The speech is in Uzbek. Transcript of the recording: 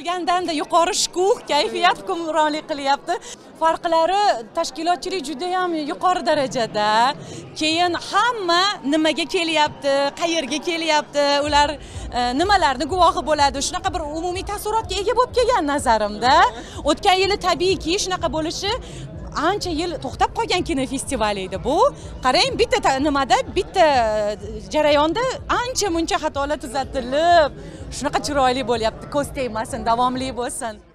yanada yuqori shukuh kayfiyat hukmronlik qilyapti. Farqlari tashkilotchilik juda yam yuqori darajada. Keyin hamma nimaga kelyapti qayerga kelyapti ular e, nimalarni guvohi bo'ladi shunaqa bir umumiy taassurotga ega bo'lib kelgan nazarimda. O'tgan yili tabiiyki shunaqa bo'lishi ancha yil to'xtab qolgan kinofestival edi bu. Qarang bitta nimada? Bitta e, jarayonda ancha muncha xatolar tuzatilib shunaqa chiroyli bo'lyapti ko'z tegmasin davomli bo'lsin.